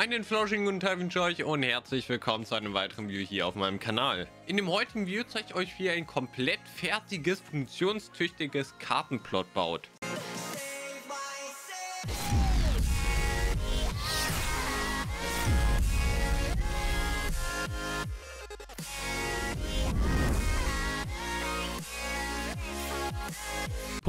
Einen flauschigen guten Tag wünsche euch und herzlich willkommen zu einem weiteren Video hier auf meinem Kanal. In dem heutigen Video zeige ich euch, wie ihr ein komplett fertiges, funktionstüchtiges Kartenplot baut.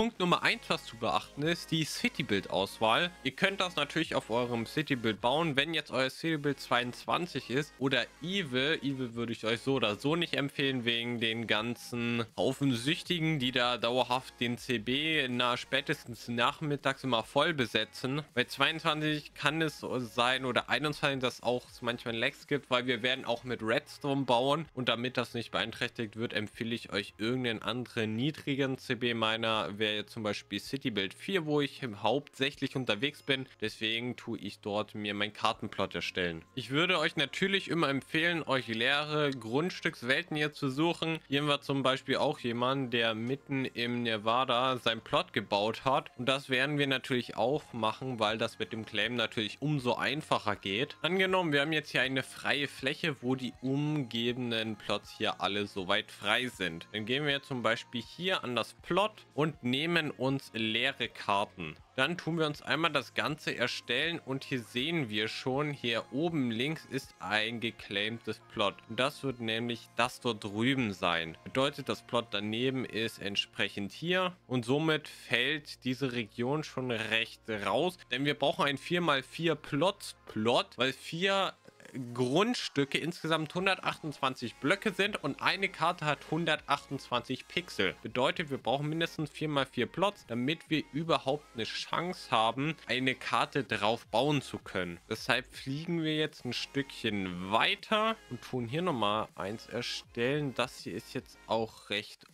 Punkt Nummer 1, was zu beachten ist, die City-Build-Auswahl. Ihr könnt das natürlich auf eurem City-Build bauen, wenn jetzt euer City-Build 22 ist oder Evil. Evil würde ich euch so oder so nicht empfehlen, wegen den ganzen Haufen Süchtigen, die da dauerhaft den CB na spätestens nachmittags immer voll besetzen. Bei 22 kann es sein oder 21, dass auch es manchmal Lags gibt, weil wir werden auch mit Redstone bauen und damit das nicht beeinträchtigt wird, empfehle ich euch irgendeinen anderen niedrigen CB-Miner, wäre jetzt zum Beispiel City Build 4, wo ich hauptsächlich unterwegs bin. Deswegen tue ich dort mir meinen Kartenplot erstellen. Ich würde euch natürlich immer empfehlen, euch leere Grundstückswelten hier zu suchen. Hier wir zum Beispiel auch jemanden, der mitten im Nevada sein Plot gebaut hat. Und das werden wir natürlich auch machen, weil das mit dem Claim natürlich umso einfacher geht. Angenommen, wir haben jetzt hier eine freie Fläche, wo die umgebenden Plots hier alle soweit frei sind. Dann gehen wir zum Beispiel hier an das Plot und nehmen uns leere Karten. Dann tun wir uns einmal das Ganze erstellen und hier sehen wir schon, hier oben links ist ein geclaimtes Plot. Das wird nämlich das dort drüben sein. Bedeutet, das Plot daneben ist entsprechend hier und somit fällt diese Region schon recht raus, denn wir brauchen ein 4x4 Plot Plot, weil 4 Grundstücke insgesamt 128 Blöcke sind und eine Karte hat 128 Pixel. Bedeutet, wir brauchen mindestens 4x4 Plots, damit wir überhaupt eine Chance haben, eine Karte drauf bauen zu können. Deshalb fliegen wir jetzt ein Stückchen weiter und tun hier nochmal eins erstellen. Das hier ist jetzt auch recht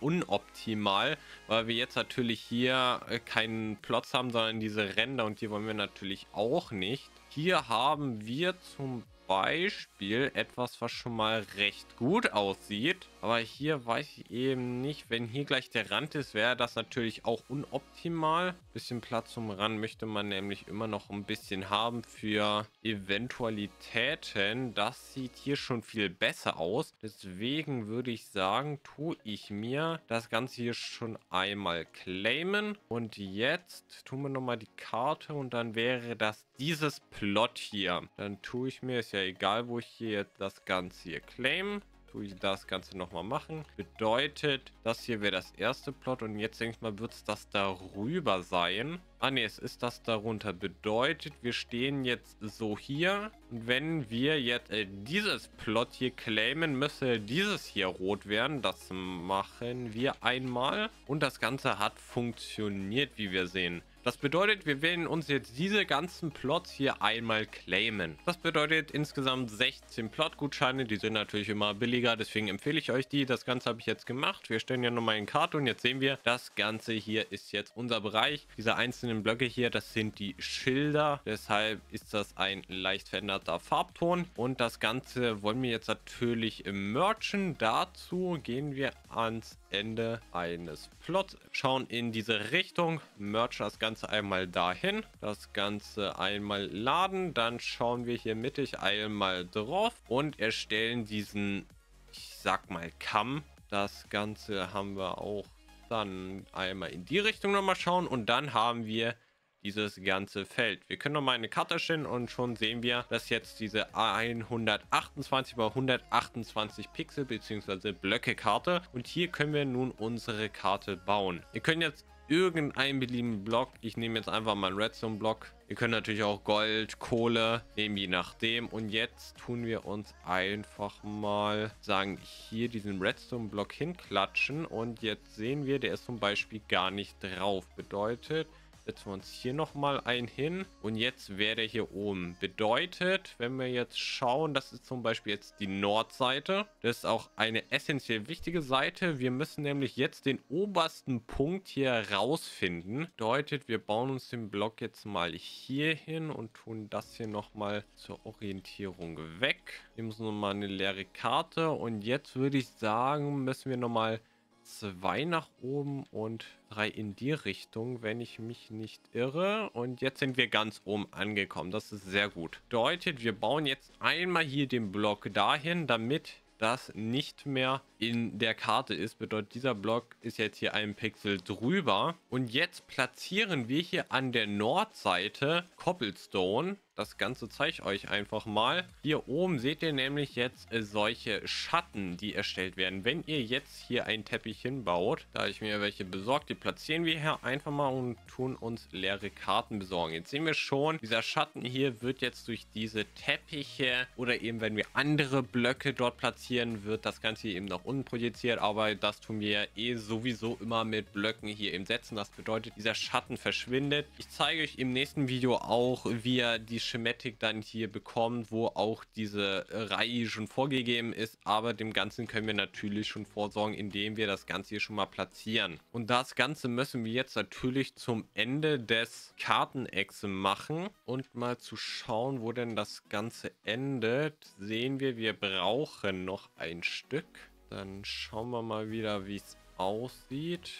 unoptimal, weil wir jetzt natürlich hier äh, keinen Plots haben, sondern diese Ränder und die wollen wir natürlich auch nicht. Hier haben wir zum Beispiel etwas, was schon mal recht gut aussieht. Aber hier weiß ich eben nicht, wenn hier gleich der Rand ist, wäre das natürlich auch unoptimal. Bisschen Platz zum Rand möchte man nämlich immer noch ein bisschen haben für Eventualitäten. Das sieht hier schon viel besser aus. Deswegen würde ich sagen, tue ich mir das Ganze hier schon einmal claimen. Und jetzt tun wir nochmal die Karte und dann wäre das dieses Plot hier. Dann tue ich mir, ist ja egal, wo ich hier das Ganze hier claim tue ich das Ganze nochmal machen. Bedeutet, das hier wäre das erste Plot und jetzt denke ich mal, wird es das darüber sein. Ah ne, es ist das darunter. Bedeutet, wir stehen jetzt so hier. Und wenn wir jetzt äh, dieses Plot hier claimen, müsste dieses hier rot werden. Das machen wir einmal. Und das Ganze hat funktioniert, wie wir sehen. Das bedeutet, wir werden uns jetzt diese ganzen Plots hier einmal claimen. Das bedeutet insgesamt 16 Plot-Gutscheine. Die sind natürlich immer billiger, deswegen empfehle ich euch die. Das Ganze habe ich jetzt gemacht. Wir stellen ja nochmal in Karte und jetzt sehen wir, das Ganze hier ist jetzt unser Bereich. Diese einzelnen Blöcke hier, das sind die Schilder. Deshalb ist das ein leicht veränderter Farbton. Und das Ganze wollen wir jetzt natürlich merchen. Dazu gehen wir ans Ende eines Plots, schauen in diese Richtung, merge das Ganze einmal dahin, das Ganze einmal laden, dann schauen wir hier mittig einmal drauf und erstellen diesen, ich sag mal, Kamm. Das Ganze haben wir auch dann einmal in die Richtung nochmal schauen und dann haben wir dieses ganze Feld. Wir können nochmal eine Karte stellen und schon sehen wir, dass jetzt diese 128 x 128 Pixel bzw. Blöcke Karte und hier können wir nun unsere Karte bauen. Wir können jetzt irgendeinen beliebigen Block, ich nehme jetzt einfach mal einen Redstone Block. Ihr könnt natürlich auch Gold, Kohle nehmen, je nachdem. Und jetzt tun wir uns einfach mal sagen, hier diesen Redstone Block hinklatschen. Und jetzt sehen wir, der ist zum Beispiel gar nicht drauf. Bedeutet, setzen wir uns hier nochmal ein hin. Und jetzt wäre der hier oben. Bedeutet, wenn wir jetzt schauen, das ist zum Beispiel jetzt die Nordseite. Das ist auch eine essentiell wichtige Seite. Wir müssen nämlich jetzt den obersten Punkt hier rausfinden. Bedeutet, wir bauen uns den Block jetzt mal hier hin und tun das hier nochmal zur Orientierung weg. Nehmen uns nochmal eine leere Karte. Und jetzt würde ich sagen, müssen wir nochmal zwei nach oben und drei in die Richtung, wenn ich mich nicht irre. Und jetzt sind wir ganz oben angekommen. Das ist sehr gut. Bedeutet, wir bauen jetzt einmal hier den Block dahin, damit das nicht mehr in der Karte ist. Bedeutet, dieser Block ist jetzt hier ein Pixel drüber. Und jetzt platzieren wir hier an der Nordseite Cobblestone. Das Ganze zeige ich euch einfach mal. Hier oben seht ihr nämlich jetzt äh, solche Schatten, die erstellt werden. Wenn ihr jetzt hier einen Teppich hinbaut, da ich mir welche besorgt, die platzieren wir hier einfach mal und tun uns leere Karten besorgen. Jetzt sehen wir schon, dieser Schatten hier wird jetzt durch diese Teppiche oder eben wenn wir andere Blöcke dort platzieren, wird das Ganze hier eben noch unten projiziert. Aber das tun wir eh sowieso immer mit Blöcken hier eben setzen. Das bedeutet, dieser Schatten verschwindet. Ich zeige euch im nächsten Video auch, wie ihr die Schematik dann hier bekommt, wo auch diese Reihe schon vorgegeben ist. Aber dem Ganzen können wir natürlich schon vorsorgen, indem wir das Ganze hier schon mal platzieren. Und das Ganze müssen wir jetzt natürlich zum Ende des Kartenechse machen. Und mal zu schauen, wo denn das Ganze endet, sehen wir, wir brauchen noch ein Stück. Dann schauen wir mal wieder, wie es aussieht.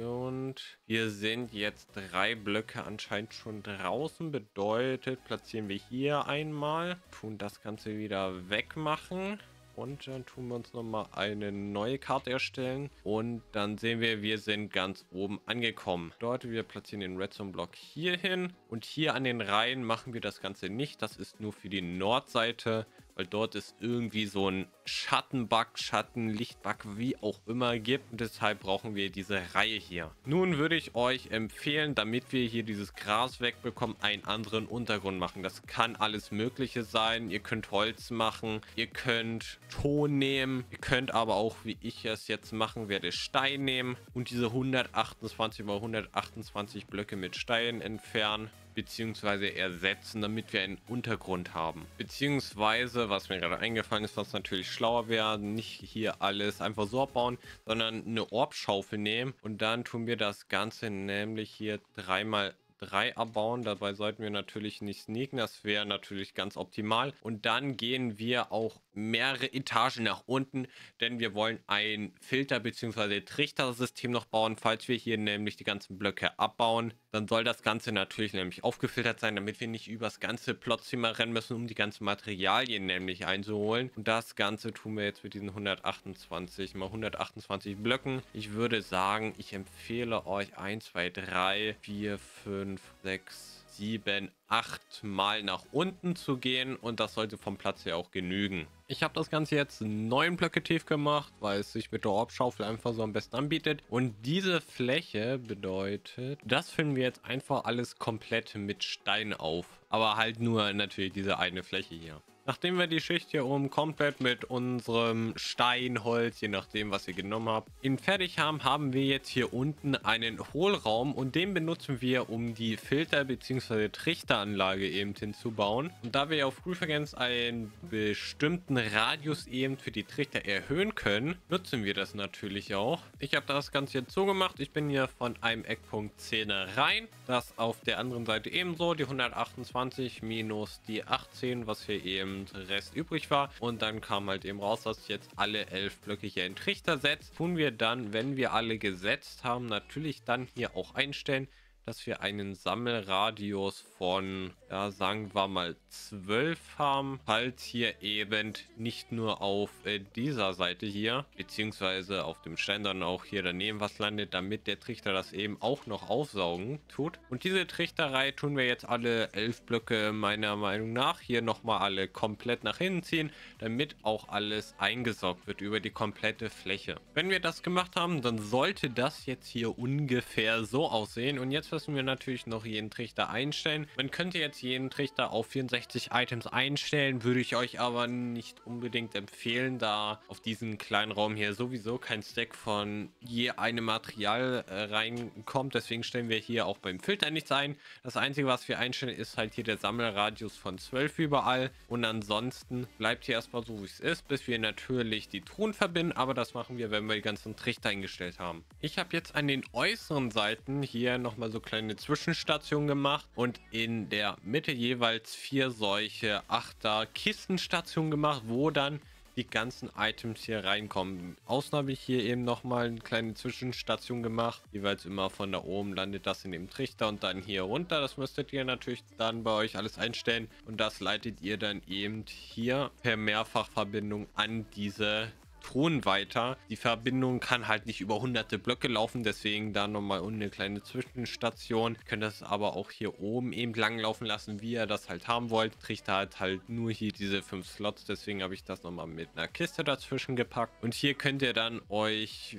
Und hier sind jetzt drei Blöcke anscheinend schon draußen. Bedeutet, platzieren wir hier einmal. Tun das Ganze wieder wegmachen. Und dann tun wir uns nochmal eine neue Karte erstellen. Und dann sehen wir, wir sind ganz oben angekommen. Dort, wir platzieren den Redstone-Block hier hin. Und hier an den Reihen machen wir das Ganze nicht. Das ist nur für die Nordseite weil dort ist irgendwie so ein Schattenbug, Schattenlichtbug, wie auch immer gibt. Und deshalb brauchen wir diese Reihe hier. Nun würde ich euch empfehlen, damit wir hier dieses Gras wegbekommen, einen anderen Untergrund machen. Das kann alles mögliche sein. Ihr könnt Holz machen, ihr könnt Ton nehmen, ihr könnt aber auch, wie ich es jetzt machen werde, Stein nehmen und diese 128 mal 128 Blöcke mit Stein entfernen beziehungsweise ersetzen, damit wir einen Untergrund haben. Beziehungsweise, was mir gerade eingefallen ist, was natürlich schlauer wäre, nicht hier alles einfach so abbauen, sondern eine Orbschaufel nehmen und dann tun wir das Ganze nämlich hier dreimal 3 abbauen. Dabei sollten wir natürlich nicht sneaken. Das wäre natürlich ganz optimal. Und dann gehen wir auch mehrere Etagen nach unten, denn wir wollen ein Filter- bzw. Trichtersystem noch bauen. Falls wir hier nämlich die ganzen Blöcke abbauen, dann soll das Ganze natürlich nämlich aufgefiltert sein, damit wir nicht übers ganze Plotzimmer rennen müssen, um die ganzen Materialien nämlich einzuholen. Und das Ganze tun wir jetzt mit diesen 128 mal 128 Blöcken. Ich würde sagen, ich empfehle euch 1, 2, 3, 4, 5, 6, 7, 8 Mal nach unten zu gehen und das sollte vom Platz her auch genügen. Ich habe das Ganze jetzt neun Blöcke tief gemacht, weil es sich mit der Orbschaufel einfach so am besten anbietet. Und diese Fläche bedeutet, das finden wir jetzt einfach alles komplett mit Stein auf. Aber halt nur natürlich diese eine Fläche hier. Nachdem wir die Schicht hier oben komplett mit unserem Steinholz, je nachdem was ihr genommen habt, in fertig haben, haben wir jetzt hier unten einen Hohlraum und den benutzen wir, um die Filter- bzw. Trichteranlage eben hinzubauen. Und da wir auf Prüfergens einen bestimmten Radius eben für die Trichter erhöhen können, nutzen wir das natürlich auch. Ich habe das Ganze jetzt so gemacht, ich bin hier von einem Eckpunkt 10 rein, das auf der anderen Seite ebenso, die 128 minus die 18, was wir eben Rest übrig war. Und dann kam halt eben raus, dass jetzt alle elf Blöcke hier in Trichter setzt. Tun wir dann, wenn wir alle gesetzt haben, natürlich dann hier auch einstellen, dass wir einen Sammelradius von, ja, sagen wir mal 12 haben, falls hier eben nicht nur auf äh, dieser Seite hier, beziehungsweise auf dem Stein, sondern auch hier daneben was landet, damit der Trichter das eben auch noch aufsaugen tut. Und diese Trichterei tun wir jetzt alle elf Blöcke meiner Meinung nach hier nochmal alle komplett nach hinten ziehen, damit auch alles eingesaugt wird über die komplette Fläche. Wenn wir das gemacht haben, dann sollte das jetzt hier ungefähr so aussehen. Und jetzt müssen wir natürlich noch jeden Trichter einstellen. Man könnte jetzt jeden Trichter auf 64 Items einstellen, würde ich euch aber nicht unbedingt empfehlen, da auf diesen kleinen Raum hier sowieso kein Stack von je einem Material äh, reinkommt. Deswegen stellen wir hier auch beim Filter nichts ein. Das Einzige, was wir einstellen, ist halt hier der Sammelradius von 12 überall. Und ansonsten bleibt hier erstmal so, wie es ist, bis wir natürlich die Truhen verbinden. Aber das machen wir, wenn wir die ganzen Trichter eingestellt haben. Ich habe jetzt an den äußeren Seiten hier nochmal so kleine Zwischenstationen gemacht und in der Mitte jeweils vier solche Achter Kistenstationen gemacht, wo dann die ganzen Items hier reinkommen. Außen habe ich hier eben nochmal eine kleine Zwischenstation gemacht. Jeweils immer von da oben landet das in dem Trichter und dann hier runter. Das müsstet ihr natürlich dann bei euch alles einstellen. Und das leitet ihr dann eben hier per Mehrfachverbindung an diese Ton weiter. Die Verbindung kann halt nicht über hunderte Blöcke laufen, deswegen da nochmal eine kleine Zwischenstation. Könnt das aber auch hier oben eben lang laufen lassen, wie ihr das halt haben wollt. Trichter hat halt nur hier diese fünf Slots, deswegen habe ich das nochmal mit einer Kiste dazwischen gepackt. Und hier könnt ihr dann euch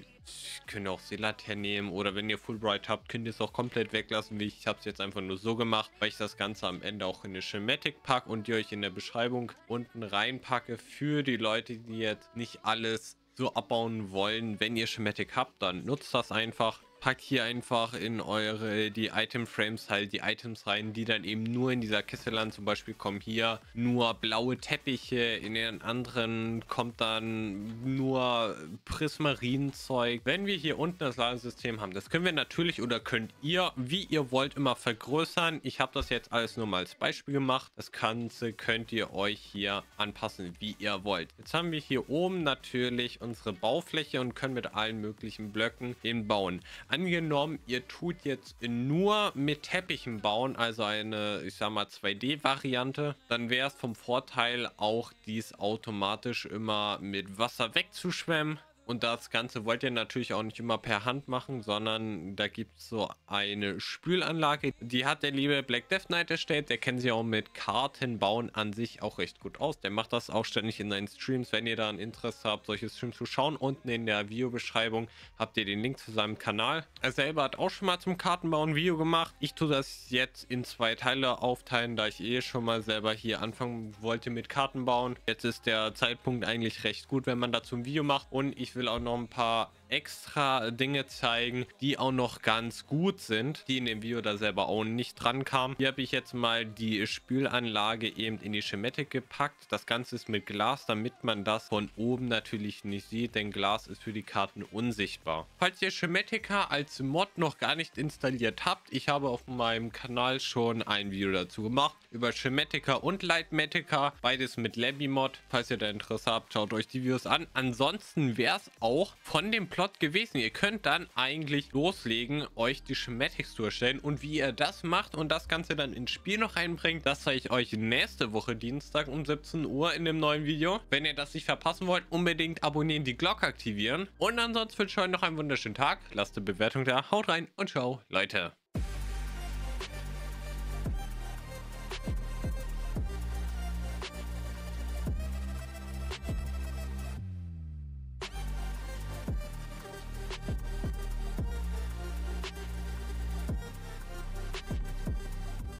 könnt ihr auch Selat hernehmen oder wenn ihr Fulbright habt, könnt ihr es auch komplett weglassen. Wie ich habe es jetzt einfach nur so gemacht, weil ich das Ganze am Ende auch in eine Schematic packe und die euch in der Beschreibung unten reinpacke für die Leute, die jetzt nicht alles so abbauen wollen. Wenn ihr Schematic habt, dann nutzt das einfach packt hier einfach in eure, die Item Frames halt die Items rein, die dann eben nur in dieser Kiste landen. Zum Beispiel kommen hier nur blaue Teppiche, in den anderen kommt dann nur Prismarinzeug. Wenn wir hier unten das Ladesystem haben, das können wir natürlich oder könnt ihr, wie ihr wollt, immer vergrößern. Ich habe das jetzt alles nur mal als Beispiel gemacht. Das Ganze könnt ihr euch hier anpassen, wie ihr wollt. Jetzt haben wir hier oben natürlich unsere Baufläche und können mit allen möglichen Blöcken den bauen. Angenommen, ihr tut jetzt nur mit Teppichen bauen, also eine, ich sag mal, 2D-Variante, dann wäre es vom Vorteil auch, dies automatisch immer mit Wasser wegzuschwemmen. Und das Ganze wollt ihr natürlich auch nicht immer per Hand machen, sondern da gibt es so eine Spülanlage. Die hat der liebe Black Death Knight erstellt. Der kennt sich auch mit Kartenbauen an sich auch recht gut aus. Der macht das auch ständig in seinen Streams. Wenn ihr da ein Interesse habt, solche Streams zu schauen, unten in der Videobeschreibung habt ihr den Link zu seinem Kanal. Er selber hat auch schon mal zum Kartenbauen Video gemacht. Ich tue das jetzt in zwei Teile aufteilen, da ich eh schon mal selber hier anfangen wollte mit Kartenbauen. Jetzt ist der Zeitpunkt eigentlich recht gut, wenn man dazu ein Video macht. Und ich will auch noch ein paar extra Dinge zeigen, die auch noch ganz gut sind, die in dem Video da selber auch nicht dran kamen. Hier habe ich jetzt mal die Spülanlage eben in die Schematik gepackt. Das Ganze ist mit Glas, damit man das von oben natürlich nicht sieht, denn Glas ist für die Karten unsichtbar. Falls ihr Schematica als Mod noch gar nicht installiert habt, ich habe auf meinem Kanal schon ein Video dazu gemacht über Schematica und Lightmatica, beides mit Labby-Mod. Falls ihr da Interesse habt, schaut euch die Videos an. Ansonsten wäre es auch von dem Plot gewesen. Ihr könnt dann eigentlich loslegen, euch die Schematics zu erstellen und wie ihr das macht und das Ganze dann ins Spiel noch reinbringt, das zeige ich euch nächste Woche Dienstag um 17 Uhr in dem neuen Video. Wenn ihr das nicht verpassen wollt, unbedingt abonnieren, die Glocke aktivieren und ansonsten wünsche ich euch noch einen wunderschönen Tag. Lasst eine Bewertung da, haut rein und ciao, Leute.